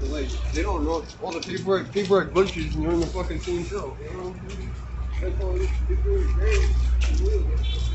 But like they don't know all the people are bunches and you're in the fucking same show. You know? That's all it is. people are great.